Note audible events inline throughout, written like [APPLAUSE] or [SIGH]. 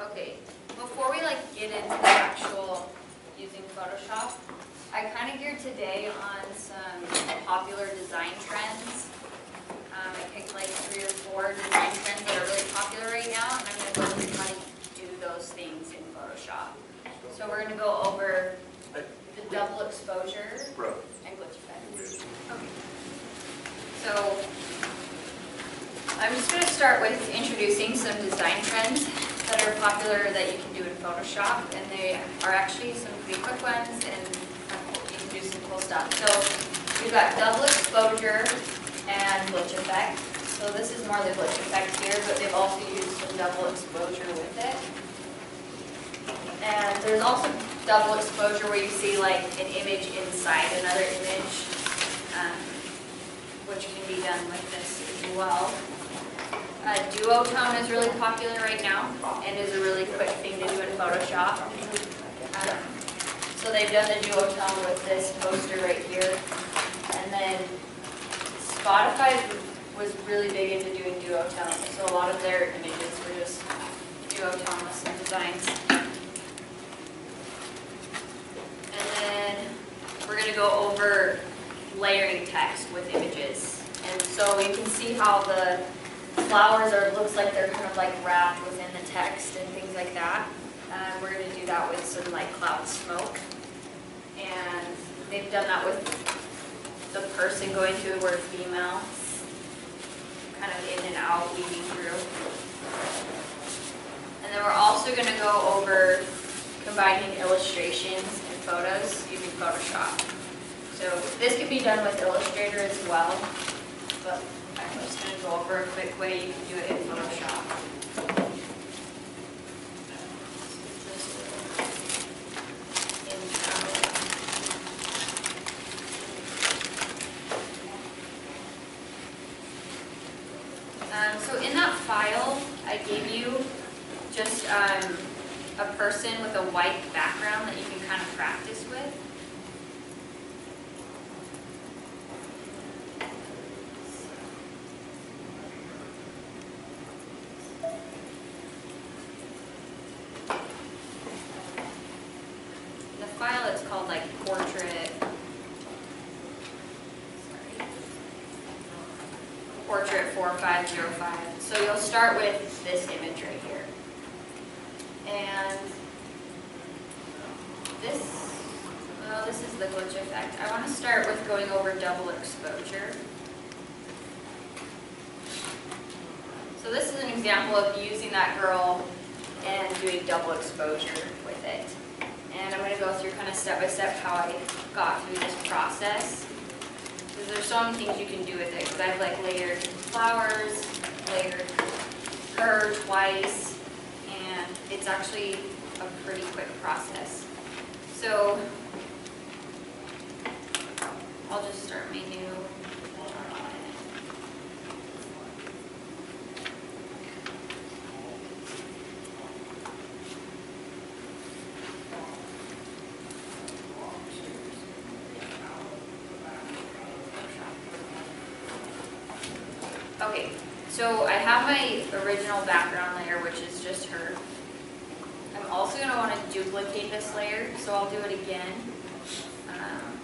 Okay, before we like get into the actual using Photoshop, I kind of geared today on some popular design trends. Um, I picked like three or four design trends that are really popular right now, and I'm gonna go through how to do those things in Photoshop. So we're gonna go over the double exposure and glitch effects. Okay. So, I'm just going to start with introducing some design trends that are popular that you can do in Photoshop, and they are actually some pretty quick ones, and you can do some cool stuff. So, we've got double exposure and glitch effect. So this is more the glitch effect here, but they've also used some double exposure with it. And there's also double exposure where you see like an image inside another image, um, which can be done with this as well. Uh, duotone is really popular right now and is a really quick thing to do in Photoshop. Um, So they've done the duotone with this poster right here. And then Spotify was really big into doing duotone, so a lot of their images were just duotone with some designs. And then we're gonna go over layering text with images. And so you can see how the flowers are, looks like they're kind of like wrapped within the text and things like that. Uh, we're gonna do that with some like cloud smoke. And they've done that with the person going through the word female, kind of in and out, weaving through. And then we're also gonna go over combining illustrations and photos using Photoshop. So this can be done with Illustrator as well, but Just gonna go over a quick way you can do it in Photoshop. Um, so in that file, I gave you just, um, a person with a white background that you can kind of practice with. The file, it's called like portrait. sorry. Portrait four five zero five. So you'll start with this image right here. And this, well, this is the glitch effect. I want to start with going over double exposure. So this is an example of using that girl and doing double exposure with it. And I'm going to go through kind of step by step how I got through this process. Because there's so many things you can do with it. Because I've like layered flowers, layered her twice, and it's actually a pretty quick process. So I'll just start my new. Okay, so I have my original background layer, which is just her. I'm also gonna wanna duplicate this layer, so I'll do it again. Um,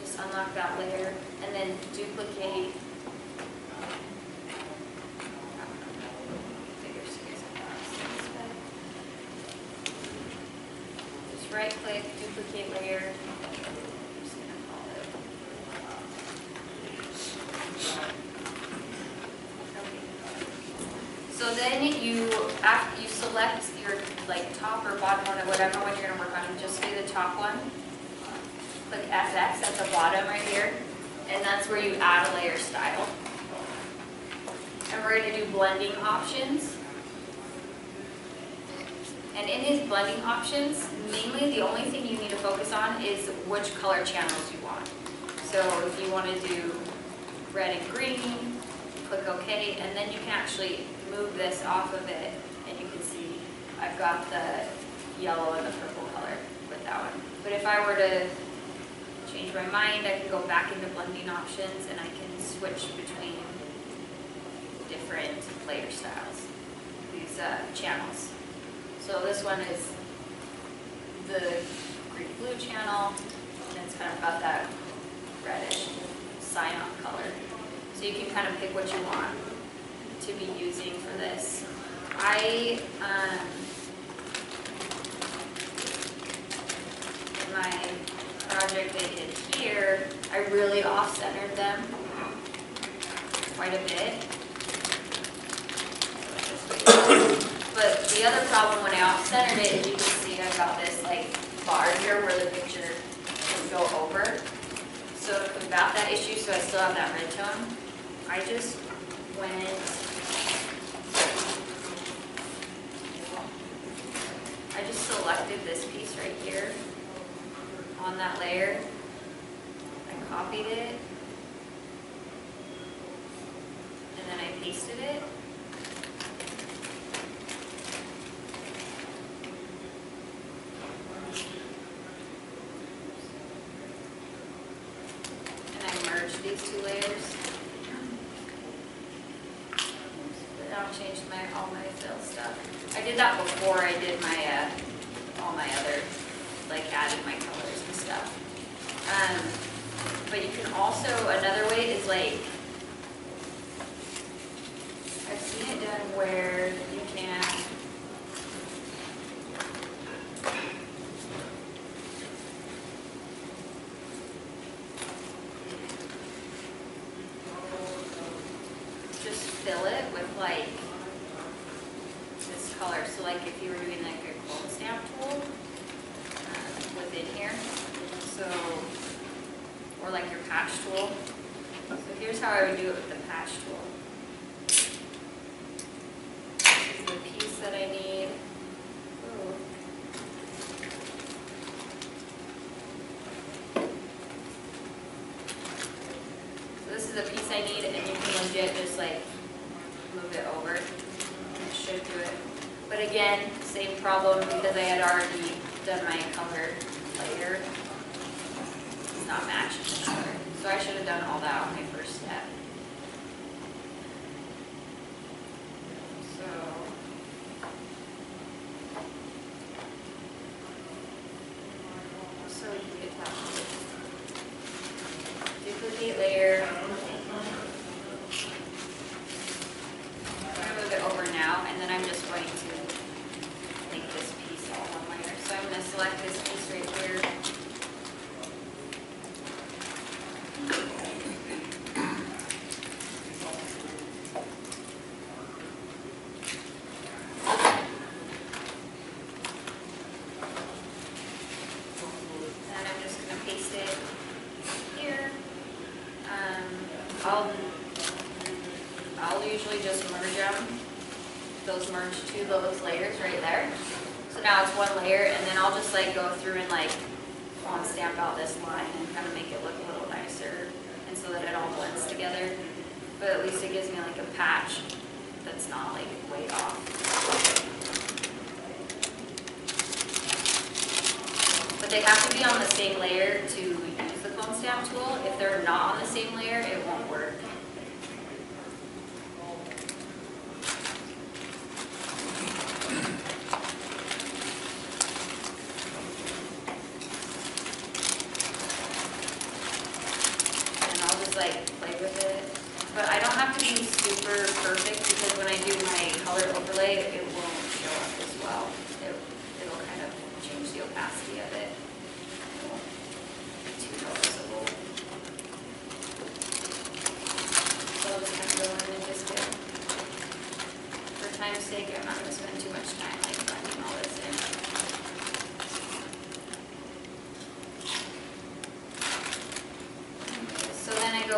Just unlock that layer, and then duplicate. Just right click, duplicate layer. I'm just gonna call it So then you, after you select your like top or bottom one or whatever one you're gonna work on, just do the top one. Click FX at the bottom right here, and that's where you add a layer style. And we're gonna do blending options. And in these blending options, mainly the only thing you need to focus on is which color channels you want. So if you wanna do red and green, click OK, and then you can actually move this off of it, and you can see I've got the yellow and the purple color with that one. But if I were to change my mind, I can go back into blending options, and I can switch between different player styles, these uh, channels. So this one is the Greek blue channel, and it's kind of got that reddish cyan color. So you can kind of pick what you want to be using for this. I, um, in my project I did here, I really off-centered them quite a bit But the other problem when I off-centered it, you can see, I've got this like bar here where the picture can go over. So to combat that issue, so I still have that red tone, I just went I just selected this piece right here on that layer. I copied it and then I pasted it.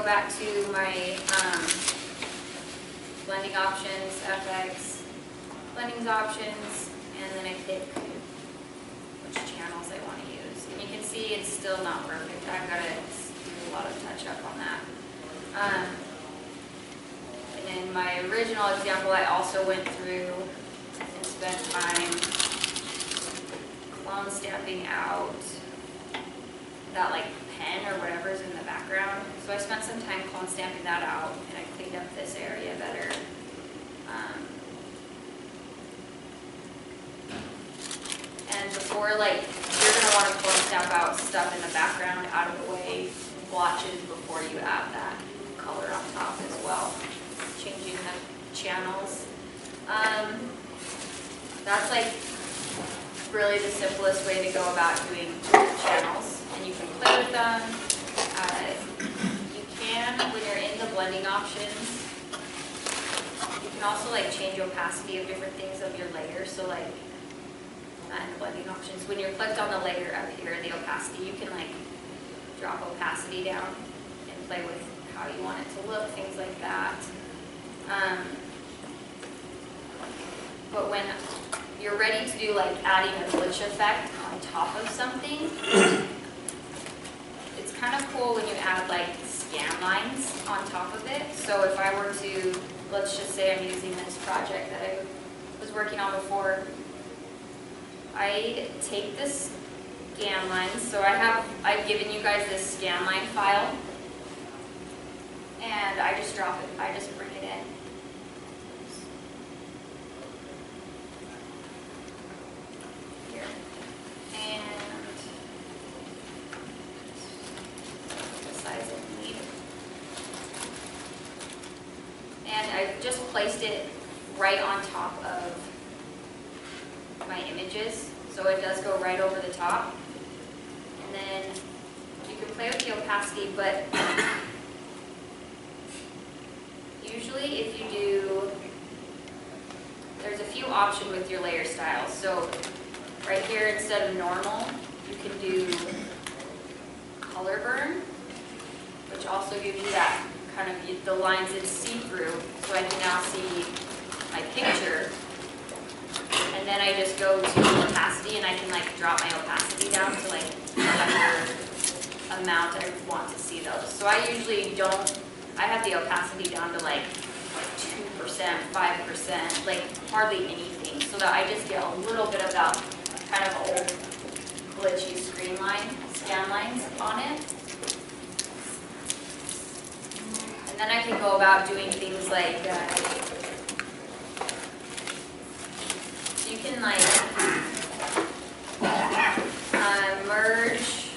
back to my um, blending options, FX, blendings options, and then I pick which channels I want to use. And you can see it's still not perfect. I've got to do a lot of touch up on that. Um, and in my original example, I also went through and spent time clone stamping out that like pen or whatever is in background. So I spent some time clone stamping that out and I cleaned up this area better. Um, and before like, you're gonna wanna clone stamp out stuff in the background out of the way, blotches before you add that color on top as well. Changing the channels. Um, that's like really the simplest way to go about doing channels. And you can play with them, blending options, you can also like change opacity of different things of your layer, so like, and blending options, when you're clicked on the layer up here, the opacity, you can like drop opacity down and play with how you want it to look, things like that. Um, But when you're ready to do like adding a glitch effect on top of something, kind of cool when you add like scan lines on top of it. So if I were to, let's just say I'm using this project that I was working on before, I take this scan lines, so I have, I've given you guys this scan line file, and I just drop it, I just bring it in. Here. And the size I need. And I just placed it right on top of my images, so it does go right over the top. And then you can play with the opacity, but usually if you do, there's a few options with your layer styles. So right here, instead of normal, you can do color burn, which also gives you that kind of, the lines in see-through, so I can now see my picture. And then I just go to opacity and I can like drop my opacity down to like whatever amount I want to see those. So I usually don't, I have the opacity down to like two percent, five percent, like hardly anything, so that I just get a little bit of that kind of old glitchy screen line, scan lines on it. And then I can go about doing things like, uh, you can like, uh, merge.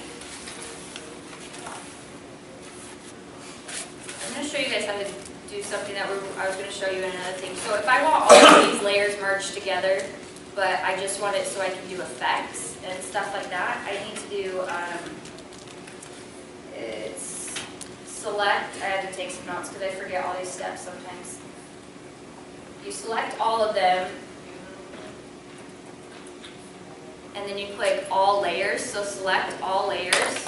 I'm gonna show you guys how to do something that I was gonna show you in another thing. So if I want all of these layers merged together, but I just want it so I can do effects and stuff like that, I need to do, um, select, I had to take some notes because I forget all these steps sometimes. You select all of them, and then you click all layers, so select all layers.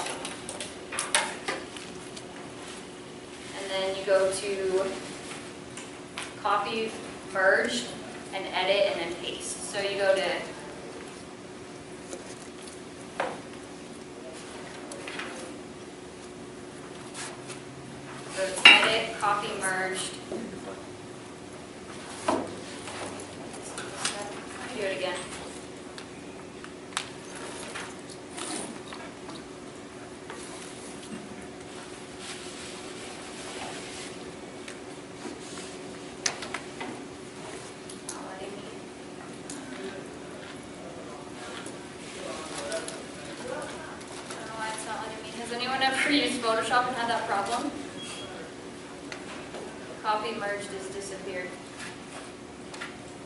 And then you go to copy, merge, and edit, and then paste. So you go to to edit, copy, merged. Do it again. Photoshop and had that problem? Copy merged has disappeared.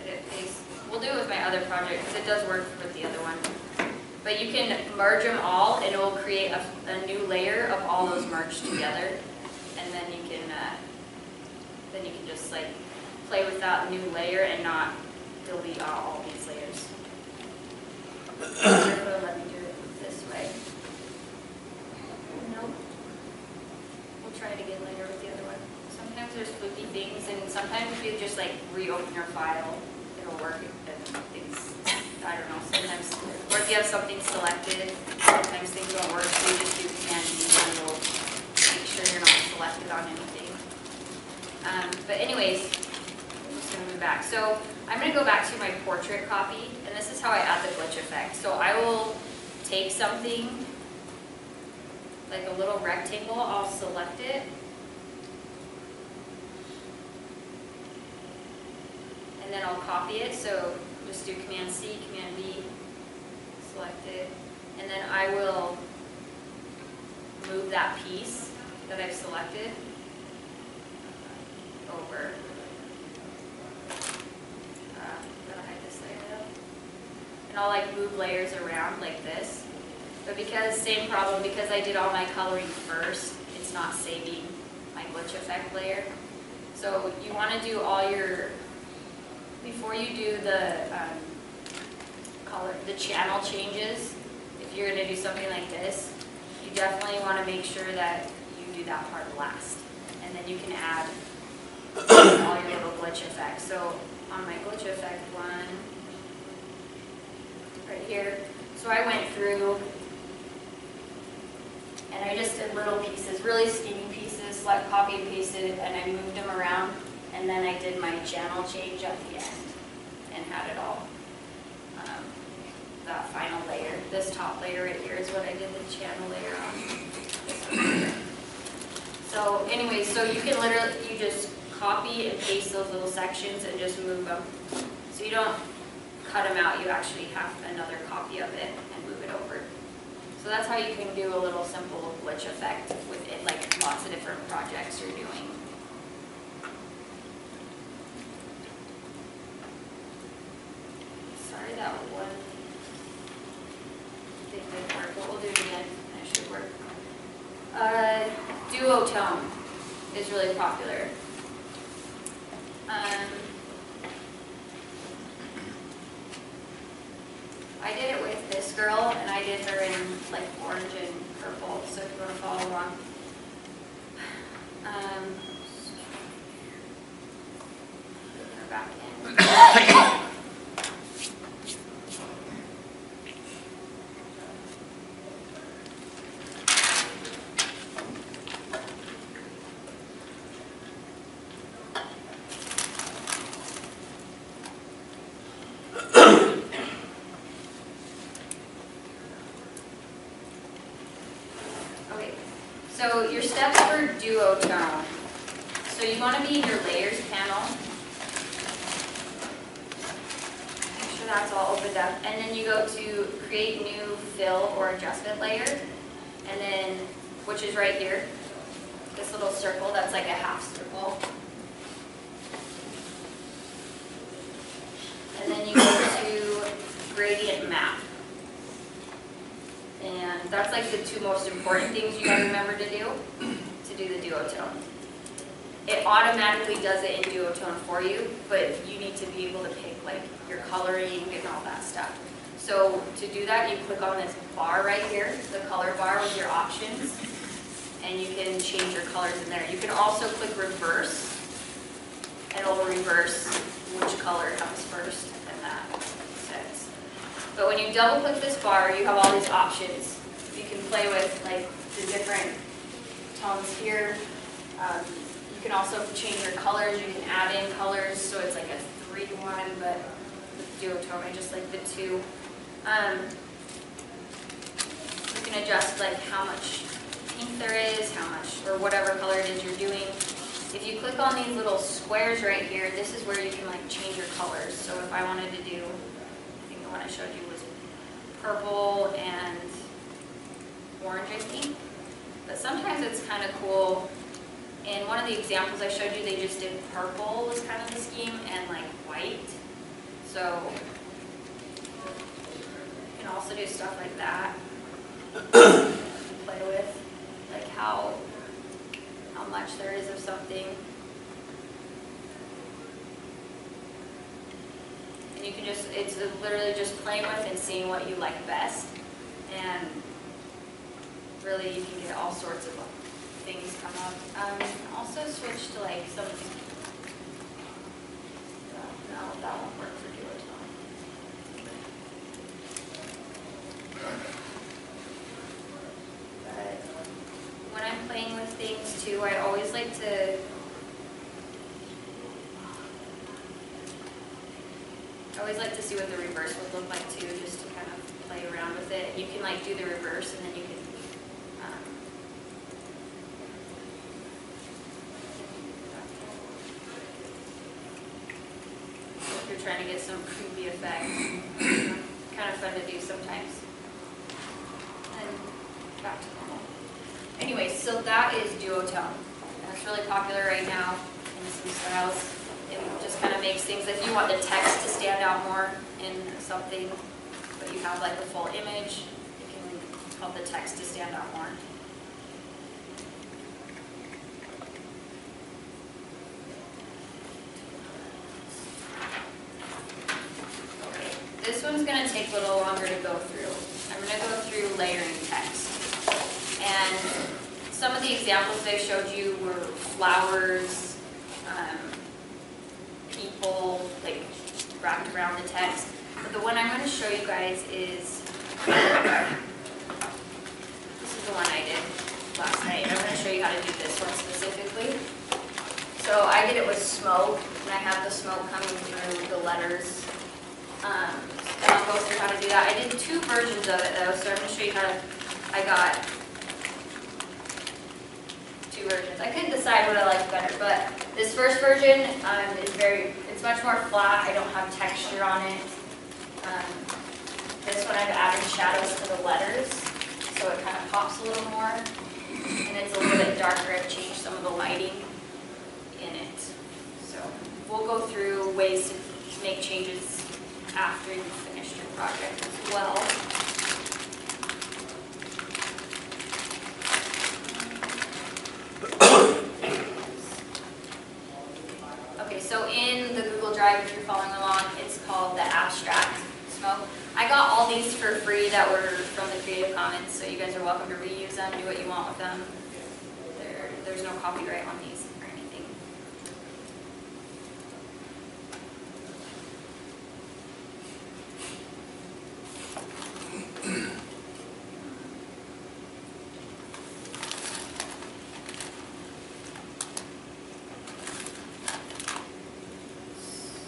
Edit paste. We'll do it with my other project because it does work with the other one. But you can merge them all and it will create a, a new layer of all those merged together. And then you can, uh, then you can just like play with that new layer and not delete out all these layers. [COUGHS] Let me do it this way. Nope. We'll try it again later with the other one. Sometimes there's fluky things, and sometimes if you just like reopen your file, it'll work, and things, I don't know, sometimes, or if you have something selected, sometimes things won't work, so you just do Command D, and it'll make sure you're not selected on anything. Um, But anyways, I'm just gonna move back. So I'm gonna go back to my portrait copy, and this is how I add the glitch effect. So I will take something, like a little rectangle, I'll select it. Then I'll copy it, so just do Command C, Command V, select it, and then I will move that piece that I've selected over. Uh. And I'll like move layers around like this. But because, same problem, because I did all my coloring first, it's not saving my glitch effect layer. So you want to do all your, before you do the um, color, the channel changes, if you're going to do something like this, you definitely want to make sure that you do that part last. And then you can add all your little glitch effects. So on my glitch effect one, right here, so I went through and I just did little pieces, really skinny pieces, like copy and pasted, and I moved them around. And then I did my channel change at the end and had it all, um, that final layer. This top layer right here is what I did the channel layer on. So anyway, so you can literally, you just copy and paste those little sections and just move them. So you don't cut them out, you actually have another copy of it and move it over. So that's how you can do a little simple glitch effect with it, like lots of different projects you're doing. Sorry that one thing didn't work, but we'll do it again, it should work. Uh, duotone is really popular. Um, I did it with this girl, and I did her in like orange and purple, so if you want to follow along. Um, put her back in. Okay, so your steps for duotone. So you want to be in your layers panel. Make sure that's all opened up. And then you go to create new fill or adjustment layer. And then, which is right here, this little circle, that's like a half circle. And then you go to gradient map. And that's like the two most important things you gotta remember to do, to do the duotone. It automatically does it in duotone for you, but you need to be able to pick like your coloring and all that stuff. So to do that, you click on this bar right here, the color bar with your options, and you can change your colors in there. You can also click reverse, and it'll reverse which color comes first in that sense. But when you double click this bar, you have all these options. You can play with like the different tones here. Um, You can also change your colors, you can add in colors, so it's like a three one, but with duotone, I just like the two. Um, can adjust like how much pink there is, how much, or whatever color it is you're doing. If you click on these little squares right here, this is where you can like change your colors. So if I wanted to do, I think the one I showed you was purple and orange, I think. But sometimes it's kind of cool. In one of the examples I showed you, they just did purple was kind of the scheme and like white. So you can also do stuff like that. Play with, like how, how much there is of something. And you can just, it's literally just playing with and seeing what you like best. And really, you can get all sorts of things come up. Um, also switch to like some, no, no, that won't work for duotone. But when I'm playing with things too, I always like to I always like to see what the reverse would look like too, just to kind of play around with it. You can like do the reverse and then you can, um, if you're trying to get some creepy effect, [COUGHS] kind of fun to do sometimes. And back to normal. Anyway, so that is duotone. And it's really popular right now in some styles. It just kind of makes things, if you want the text to stand out more in something, but you have like the full image, it can help the text to stand out more. This one's gonna take a little longer to go through. I'm gonna go through layering text. And some of the examples they showed you were flowers, um, people, like wrapped around the text. But the one I'm gonna show you guys is, this is the one I did last night. I'm gonna show you how to do this one specifically. So I did it with smoke, and I have the smoke coming through the letters. Um, and I'll go through how to do that. I did two versions of it though, so I'm gonna show you how to, I got two versions. I couldn't decide what I liked better, but this first version um, is very, it's much more flat. I don't have texture on it. Um, this one I've added shadows to the letters, so it kind of pops a little more. And it's a little bit darker. I've changed some of the lighting in it. So we'll go through ways to make changes after you've finished your project as well. Okay, so in the Google Drive, if you're following along, it's called the abstract smoke. I got all these for free that were from the Creative Commons, so you guys are welcome to reuse them, do what you want with them. There, there's no copyright on these or anything.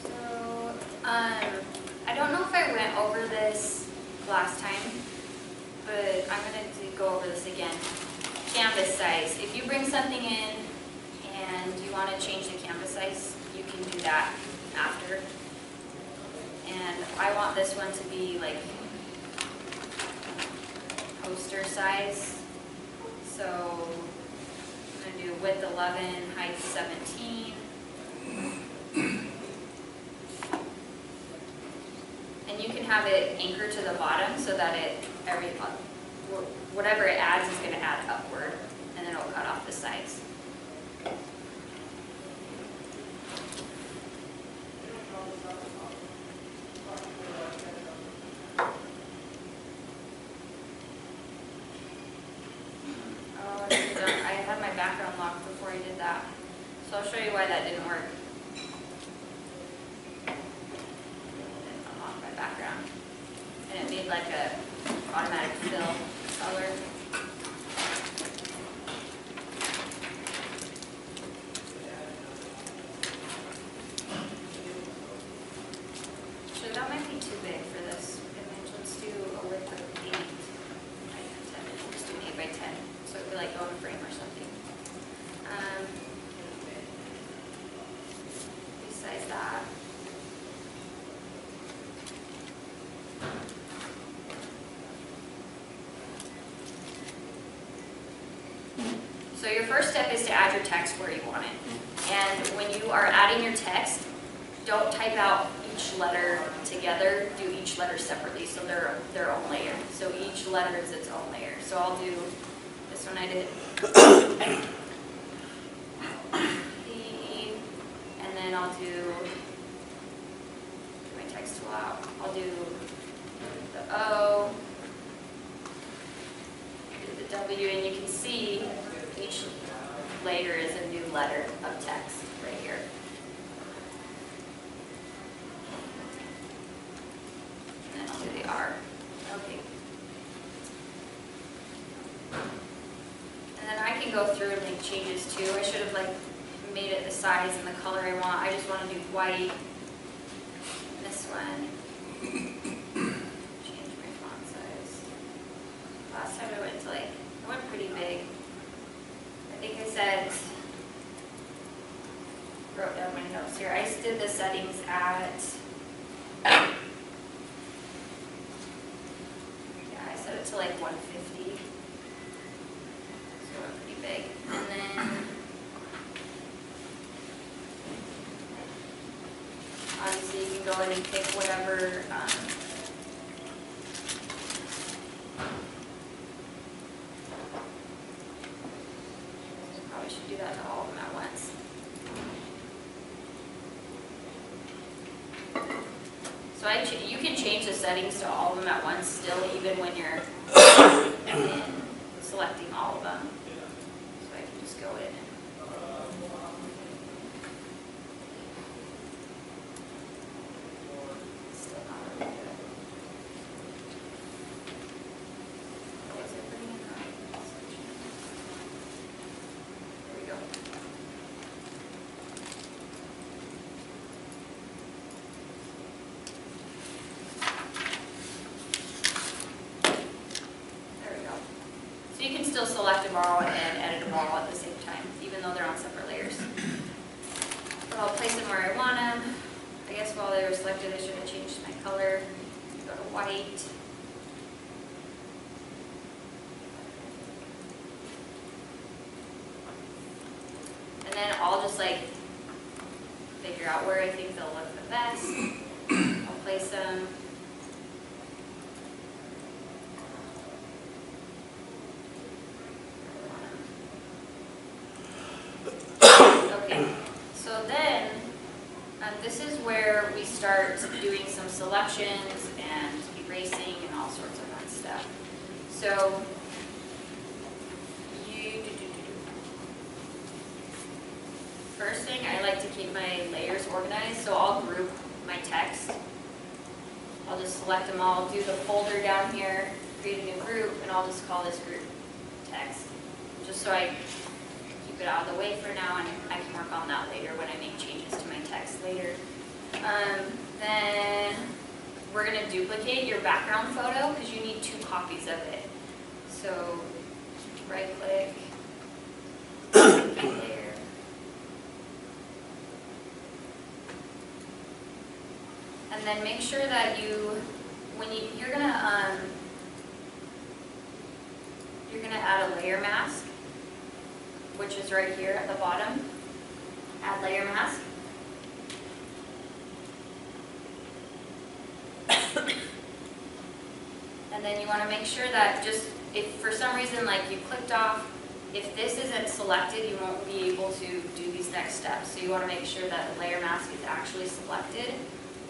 So, um, I don't know if I went over this last time, but I'm gonna do- go over this again. Canvas size, if you bring something in and you wanna change the canvas size, you can do that after. And I want this one to be like poster size, so I'm gonna do width eleven, height seventeen. And you can have it anchored to the bottom so that it, every, uh, whatever it adds is gonna add upward, and then it'll cut off the sides. Oh, I had my background locked before I did that, so I'll show you why that didn't work. Didn't unlock my background, and it made like a automatic fill color. Actually, that might be too big for this image, let's do a width of eight by ten, just do an eight by ten, so it'd be like on a frame or something. Um, Besides that. So your first step is to add your text where you want it. And when you are adding your text, don't type out each letter together, do each letter separately, so they're their own layer. So each letter is its own layer. So I'll do, this one I did P, and then I'll do my text tool out. I'll do the O, do the W, and you can see each layer is a new letter of text right here. And then I'll do the R. Okay. And then I can go through and make changes too. I should have like made it the size and the color I want. I just want to do white. This one. Change my font size. Last time I went to like, I went pretty big. I think I said, wrote down my notes here. I just did the settings at, yeah, I set it to like 150. go in and pick whatever, um, probably should do that to all of them at once. So I, ch- you can change the settings to all of them at once still, even when you're in selecting all of them. So I can just go in and. Still not really good. Oh, is it putting in the right section? There we go. There we go. So you can still select them all and edit them all at the same time, even though they're on separate layers. But I'll place them where I want them. I guess while they were selected, I should have changed my color. Go to white. And then I'll just like figure out where I think they'll look the best. I'll place them. Okay, so then, um, this is where we start doing some selections and erasing and all sorts of fun stuff. So, you, do, do, do, do. First thing, I like to keep my layers organized, so I'll group my text. I'll just select them all, do the folder down here, create a new group, and I'll just call this group text. Just so I keep it out of the way for now, and I can work on that later when I make changes to my text later. Um, then, we're gonna duplicate your background photo, because you need two copies of it. So, right click, there. And then make sure that you, when you, you're gonna, um, you're gonna add a layer mask, which is right here at the bottom. Add layer mask. [COUGHS] And then you wanna make sure that just, if for some reason, like you clicked off, if this isn't selected, you won't be able to do these next steps. So you wanna make sure that the layer mask is actually selected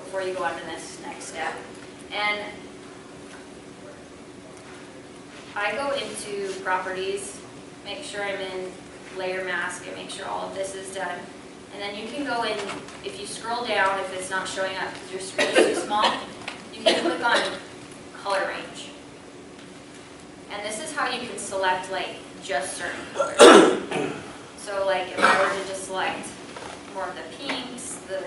before you go on to this next step. And I go into properties, make sure I'm in layer mask and make sure all of this is done. And then you can go in, if you scroll down, if it's not showing up because your screen is too small, you can click on color range. And this is how you can select like just certain colors. So like if I were to just select more of the pinks, the,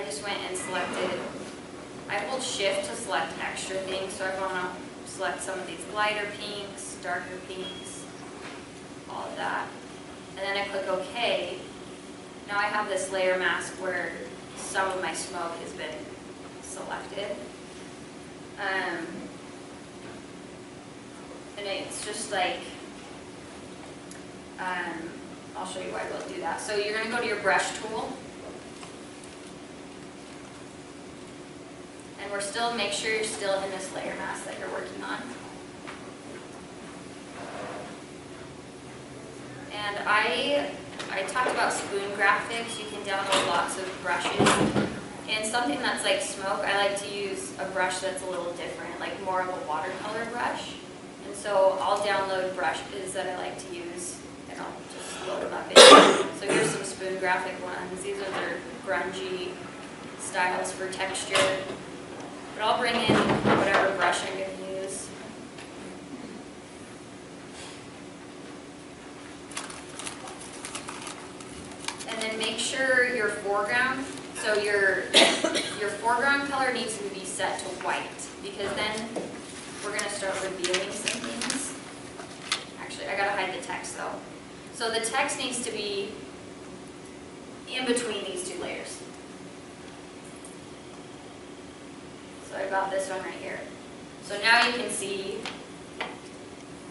I just went and selected, I hold shift to select extra things, so I want to select some of these lighter pinks, darker pinks, all of that. And then I click OK. Now I have this layer mask where some of my smoke has been selected. Um, and it's just like, um, I'll show you why we'll do that. So you're gonna go to your brush tool. And we're still, make sure you're still in this layer mask that you're working on. And I, I talked about spoon graphics, you can download lots of brushes. And something that's like smoke, I like to use a brush that's a little different, like more of a watercolor brush. And so I'll download brushes that I like to use, and I'll just load them up in. So here's some spoon graphic ones, these are their grungy styles for texture. But I'll bring in whatever brush I'm gonna use. And then make sure your foreground, so your, your foreground color needs to be set to white, because then we're gonna start revealing some things. Actually, I gotta hide the text though. So the text needs to be in between these two layers. So I got this one right here. So now you can see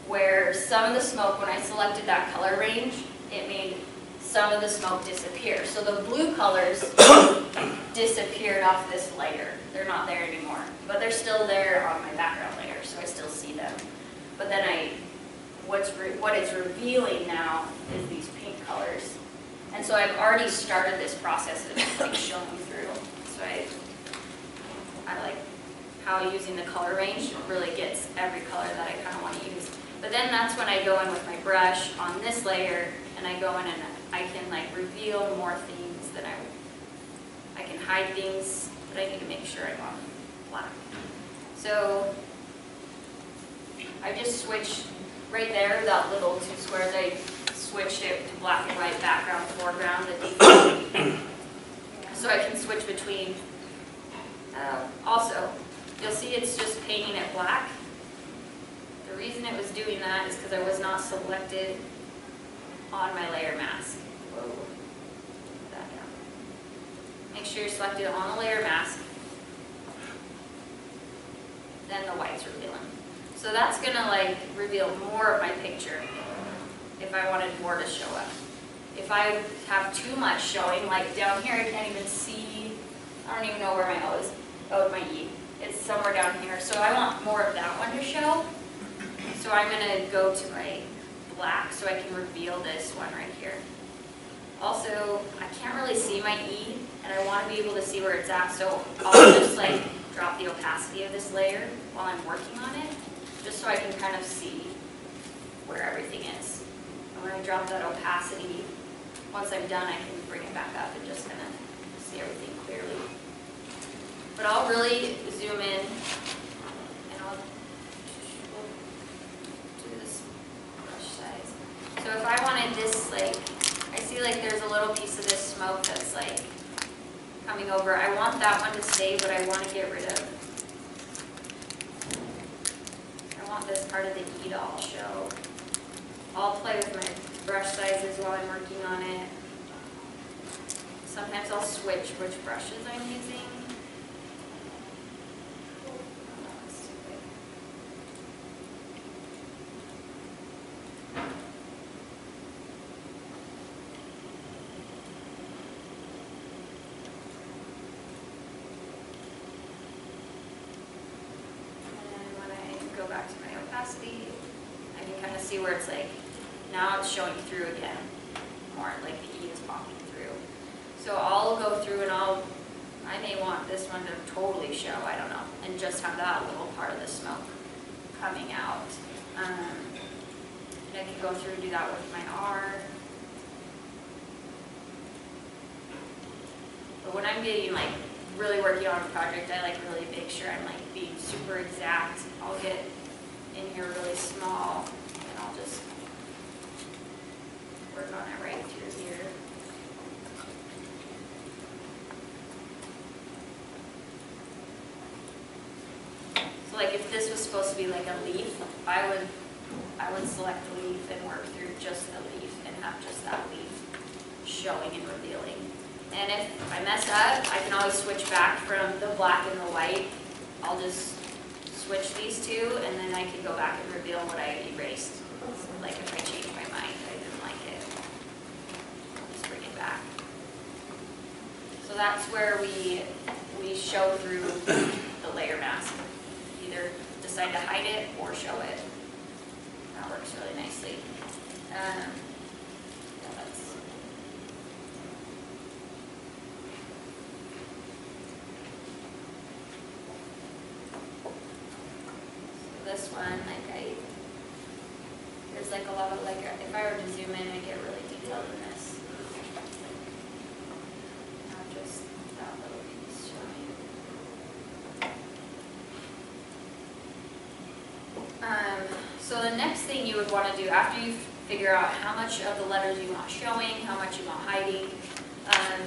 where some of the smoke, when I selected that color range, it made some of the smoke disappear. So the blue colors [COUGHS] disappeared off this layer. They're not there anymore, but they're still there on my background layer, so I still see them. But then I, what's, what it's revealing now is these pink colors. And so I've already started this process of like showing through. So I, I like how using the color range really gets every color that I kind of want to use. But then that's when I go in with my brush on this layer and I go in and I can like reveal more things that I, I can hide things, but I need to make sure I want black. So I just switched right there, that little two squares, I switched it to black and white background, foreground. So I can switch between, uh, also, you'll see it's just painting it black. The reason it was doing that is because I was not selected on my layer mask. Whoa. Put that down. Make sure you're selected on the layer mask. Then the white's revealing. So that's gonna like reveal more of my picture if I wanted more to show up. If I have too much showing, like down here, I can't even see, I don't even know where my O is, oh, my E. It's somewhere down here, so I want more of that one to show. So I'm gonna go to my black so I can reveal this one right here. Also, I can't really see my E, and I wanna be able to see where it's at, so I'll [COUGHS] just like drop the opacity of this layer while I'm working on it, just so I can kind of see where everything is. And when I drop that opacity, once I'm done, I can bring it back up and just kind of see everything. But I'll really zoom in and I'll do this brush size. So if I wanted this, like, I see like there's a little piece of this smoke that's like coming over. I want that one to stay, but I want to get rid of. I want this part of the E to all show. I'll play with my brush sizes while I'm working on it. Sometimes I'll switch which brushes I'm using. Oh, that's too big. And then when I go back to my opacity, I can kind of see where it's like, now it's showing through again, more like the E is popping through. So I'll go through and I'll, I may want this one to totally show, I don't know, and just have that little part of the smoke coming out. Um, And I can go through and do that with my R. But when I'm getting like, really working on a project, I like really make sure I'm like being super exact. I'll get in here really small and I'll just work on it right through here. So like if this was supposed to be like a leaf, I would, I would select the leaf and work through just the leaf and have just that leaf showing and revealing. And if I mess up, I can always switch back from the black and the white. I'll just switch these two and then I can go back and reveal what I erased. Like if I change my mind, I didn't like it. I'll Just bring it back. So that's where we, we show through the layer mask. Either decide to hide it or show it. That works really nicely. Um, yeah, that's- So This one, like I, there's like a lot of like, if I were to zoom in, I get really detailed in this. Not just that little piece showing. Um, so the next thing you would want to do after you figure out how much of the letters you want showing, how much you want hiding, um,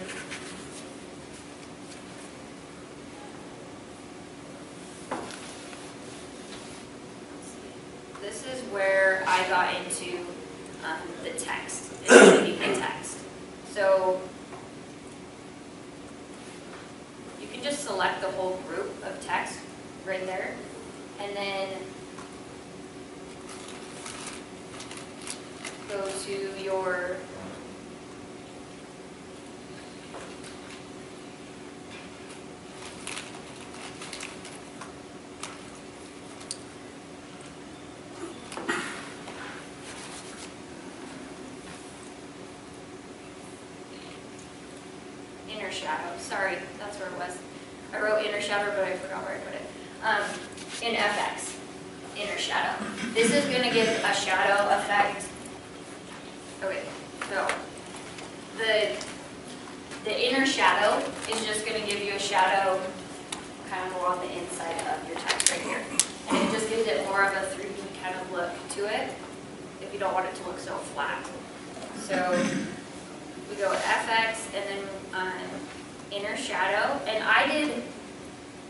This is where I got into um, the text, editing the text. So you can just select the whole group of text right there, and then go to your shadow, sorry, that's where it was. I wrote inner shadow, but I forgot where I put it. Um, in FX, inner shadow. This is gonna give a shadow effect. Okay, so, the, the inner shadow is just gonna give you a shadow kind of more on the inside of your text right here. And it just gives it more of a 3D kind of look to it, if you don't want it to look so flat. So, go FX and then um, inner shadow. And I did,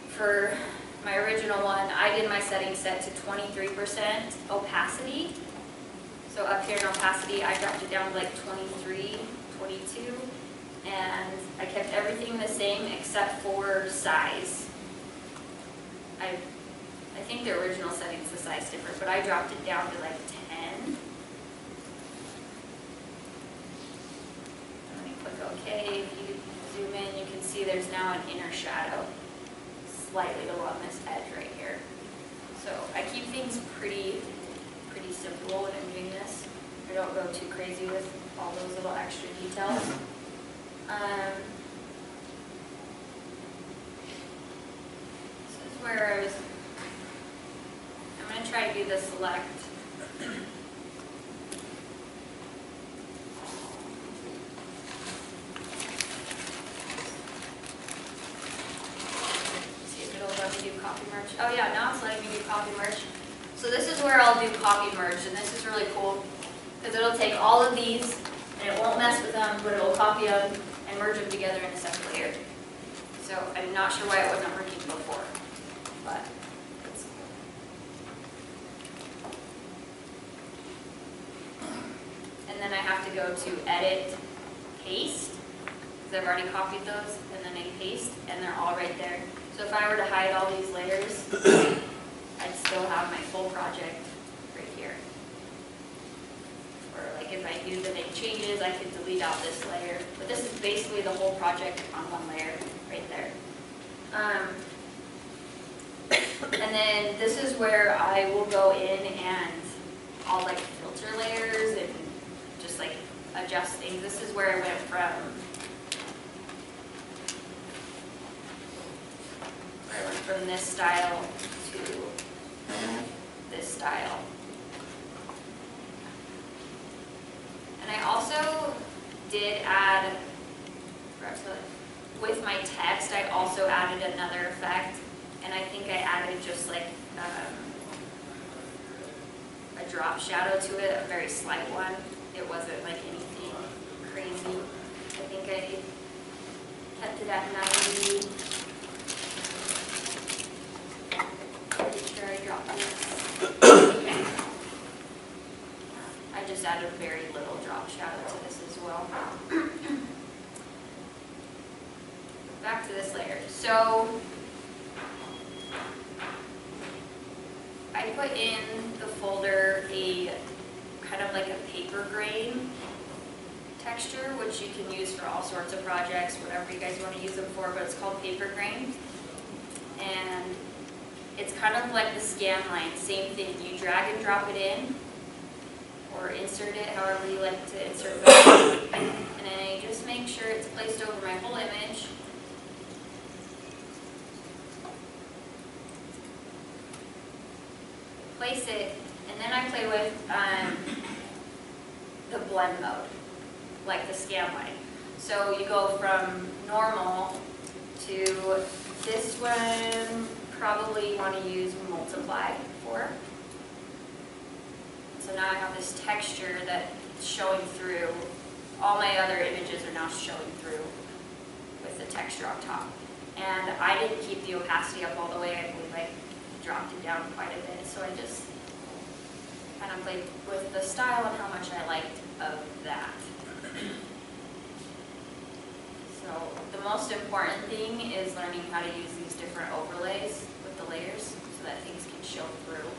for my original one, I did my setting set to 23% opacity. So up here in opacity, I dropped it down to like 23, 22. And I kept everything the same except for size. I, I think the original setting's the size different, but I dropped it down to like 10. Let click OK. If you zoom in, you can see there's now an inner shadow slightly along this edge right here. So I keep things pretty, pretty simple when I'm doing this. I don't go too crazy with all those little extra details. Um, This is where I was, I'm gonna try to do the select. See if it'll let me do copy merge. Oh yeah, now it's letting me do copy merge. So this is where I'll do copy merge, and this is really cool, because it'll take all of these, and it won't mess with them, but it'll copy them and merge them together in a separate layer. So I'm not sure why it wasn't working before, but. And then I have to go to edit, paste, because I've already copied those, and then I paste, and they're all right there. So if I were to hide all these layers, I'd still have my full project right here. Or like if I do the big changes, I could delete out this layer. But this is basically the whole project on one layer, right there. Um, [COUGHS] And then this is where I will go in and I'll like filter layers and just like adjust things. This is where I went from I went from this style to this style. And I also did add, with my text, I also added another effect. And I think I added just like um, a drop shadow to it, a very slight one. It wasn't like anything crazy. I think I kept it at 90. Pretty sure I dropped this. Just a very little drop shadow to this as well. [COUGHS] Back to this layer. So I put in the folder a kind of like a paper grain texture, which you can use for all sorts of projects, whatever you guys want to use them for, but it's called paper grain. And it's kind of like the scan line, same thing. You drag and drop it in, or insert it however you like to insert it. And I just make sure it's placed over my whole image. Place it, and then I play with um, the blend mode, like the scan line. So you go from normal to this one, probably want to use multiply for. So now I have this texture that's showing through. All my other images are now showing through with the texture on top. And I didn't keep the opacity up all the way, I believe I dropped it down quite a bit, so I just kind of played with the style and how much I liked of that. So the most important thing is learning how to use these different overlays with the layers so that things can show through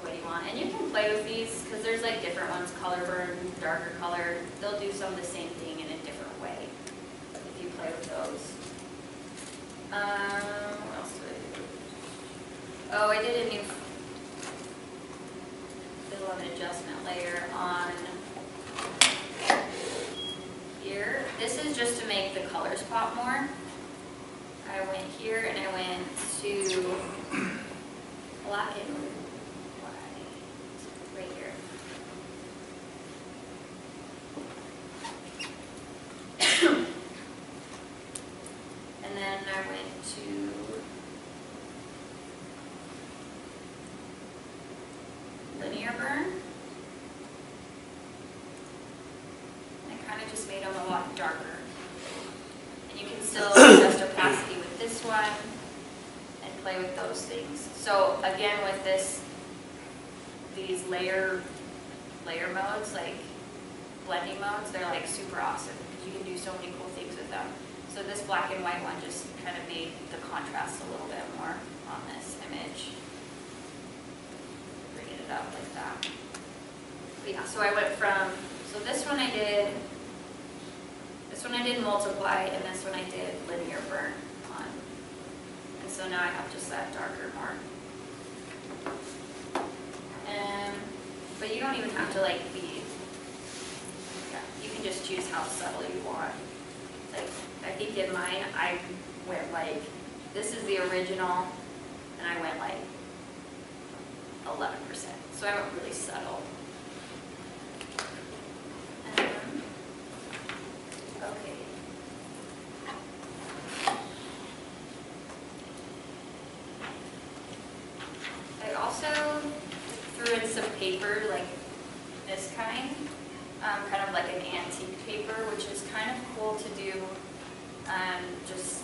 the way you want. And you can play with these because there's like different ones, color burn, darker color. They'll do some of the same thing in a different way if you play with those. Um, what else did I do? Oh, I did a new fill an adjustment layer on here, this is just to make the colors pop more. I went here and I went to black and white, right here. And then I went to linear burn. And I kind of just made them a lot darker. And you can still adjust opacity with this one and play with those things. So again, with this, these layer, layer modes, like blending modes, they're like super awesome because you can do so many cool things with them. So this black and white one just kind of made the contrast a little bit more on this image. Bringing it up like that. But yeah, so I went from, so this one I did, this one I multiply and this one I did linear burn on. And so now I have just that darker more. And, um, but you don't even have to like be, yeah, you can just choose how subtle you want. Like, I think in mine, I went like, this is the original, and I went like eleven percent. So I went really subtle. Um, Okay. I also threw in some paper like this kind, um, kind of like an antique paper, which is kind of cool to do, um, just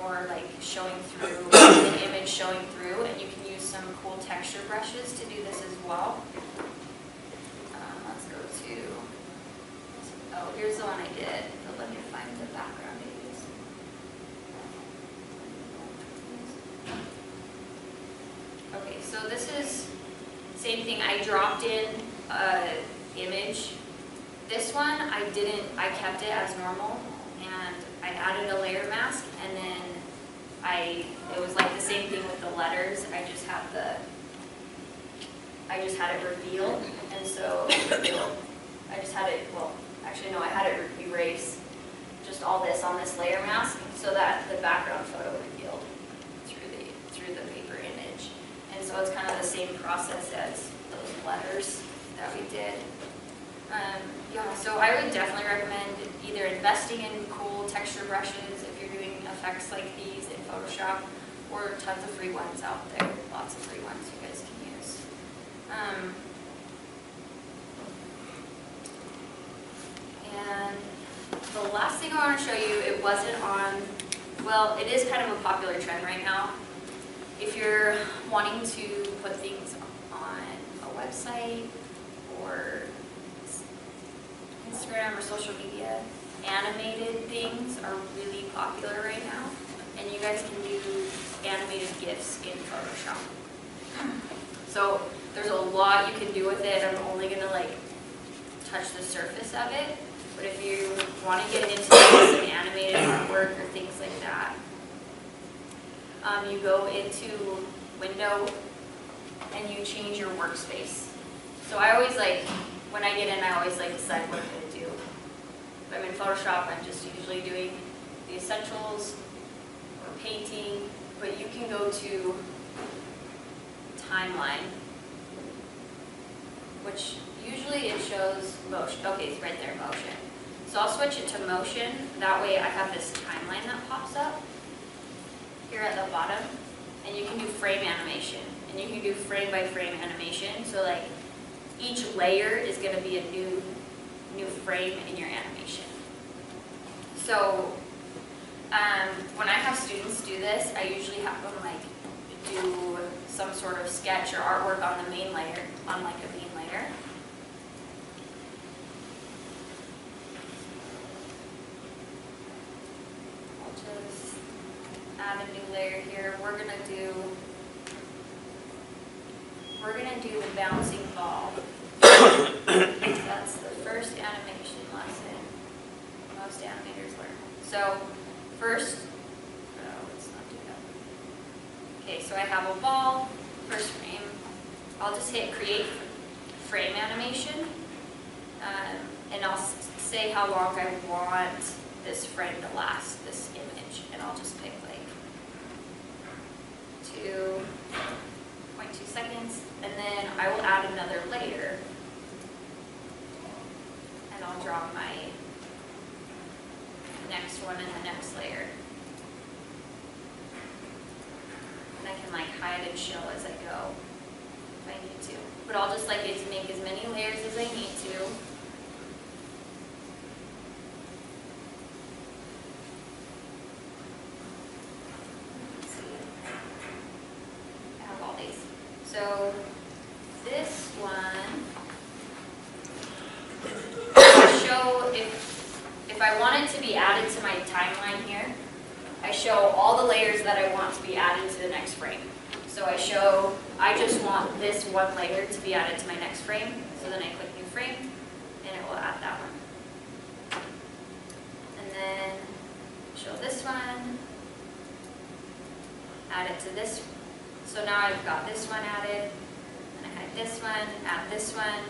more like showing through, the image showing through, and you can use some cool texture brushes to do this as well. Um, let's go to, oh, here's the one I did, but let me find the background I used. Okay, so this is, same thing, I dropped in a image. This one, I didn't, I kept it as normal, and I added a layer mask, and then I, it was like the same thing with the letters, I just had the, I just had it revealed, and so, I just had it, well, actually, no, I had it erase just all this on this layer mask, so that the background photo revealed through the, through the paper image. And so it's kind of the same process as letters that we did. Um, yeah, so I would definitely recommend either investing in cool texture brushes if you're doing effects like these in Photoshop, or tons of free ones out there, lots of free ones you guys can use. Um, and the last thing I want to show you, it wasn't on, well, it is kind of a popular trend right now. If you're wanting to put things website or Instagram or social media, animated things are really popular right now. And you guys can do animated GIFs in Photoshop. So there's a lot you can do with it. I'm only gonna like touch the surface of it. But if you want to get into some animated artwork or things like that, um, you go into Window and you change your workspace. So I always like, when I get in, I always like decide what I'm going to do. If I'm in Photoshop, I'm just usually doing the essentials or painting, but you can go to timeline, which usually it shows motion. Okay, it's right there, motion. So I'll switch it to motion. That way I have this timeline that pops up here at the bottom. And you can do frame animation. And you can do frame by frame animation. So like each layer is going to be a new, new frame in your animation. So um, when I have students do this, I usually have them like do some sort of sketch or artwork on the main layer, on like a main layer. I'll just add a new layer here. We're gonna do, we're gonna do the bouncing ball. That's the first animation lesson most animators learn. So first, oh, let's not do that. Okay, so I have a ball, first frame. I'll hit create frame animation. Um, and I'll say how long I want this frame to last, this image, and I'll just pick like two point two seconds, and then I will add another layer. And I'll draw my next one and the next layer. And I can like hide and show as I go I need to. But I'll just like it to make as many layers as I need to. See. I have all these. So this one, show if, if I want it to be added to my timeline here, I show all the layers that I want to be added to the next frame. So I show, I just want this one layer to be added to my next frame, so then I click new frame, and it will add that one. And then show this one, add it to this, so now I've got this one added, and I had this one, add this one,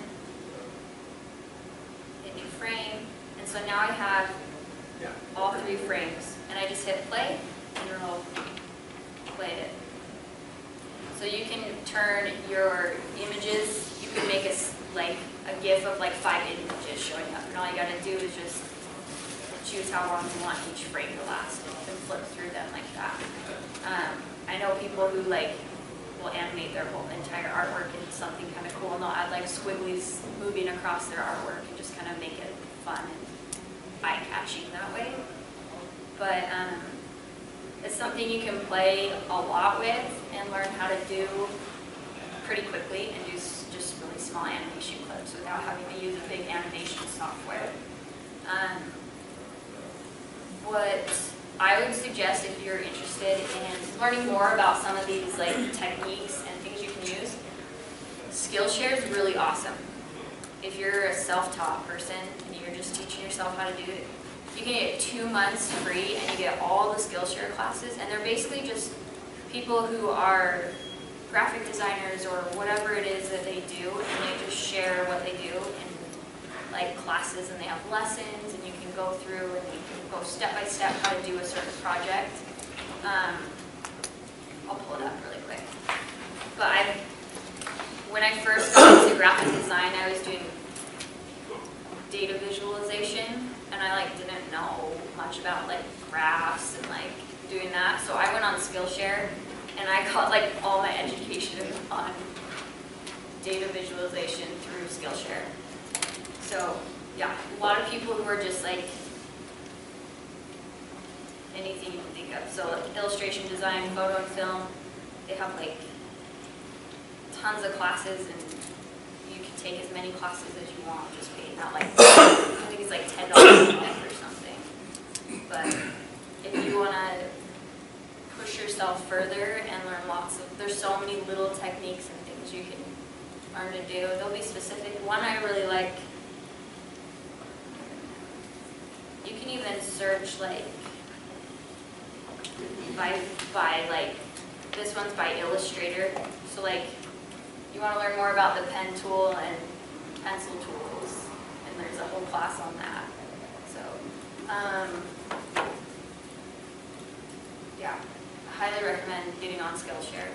hit new frame, and so now I have Yeah. all three frames, and I just hit play, and it'll play it. So you can turn your images, you can make a, like, a GIF of like five images showing up, and all you gotta do is just choose how long you want each frame to last, and flip through them like that. Um, I know people who like, will animate their whole entire artwork into something kind of cool, and they'll add like squigglies moving across their artwork and just kind of make it fun and eye-catching that way. But um, it's something you can play a lot with and learn how to do pretty quickly and do just really small animation clips without having to use a big animation software. Um, What I would suggest if you're interested in learning more about some of these like techniques and things you can use, Skillshare is really awesome. If you're a self-taught person and you're just teaching yourself how to do it, you can get two months free and you get all the Skillshare classes and they're basically just people who are graphic designers or whatever it is that they do and they just share what they do in like classes and they have lessons and you can go through and you can go step by step how to do a certain project. Um, I'll pull it up really quick. But I, when I first got into graphic design, I was doing data visualization and I like know much about like graphs and like doing that. So I went on Skillshare and I got like all my education [LAUGHS] on data visualization through Skillshare. So yeah, a lot of people who are just like anything you can think of. So like illustration design, photo and film, they have like tons of classes and you can take as many classes as you want just paying. Not like, [COUGHS] I think it's like $10 but if you wanna push yourself further and learn lots of, there's so many little techniques and things you can learn to do. There'll be specific, one I really like, you can even search like by, by like, this one's by Illustrator. So like, you wanna learn more about the pen tool and pencil tools, and there's a whole class on that. So, um, yeah, I highly recommend getting on Skillshare.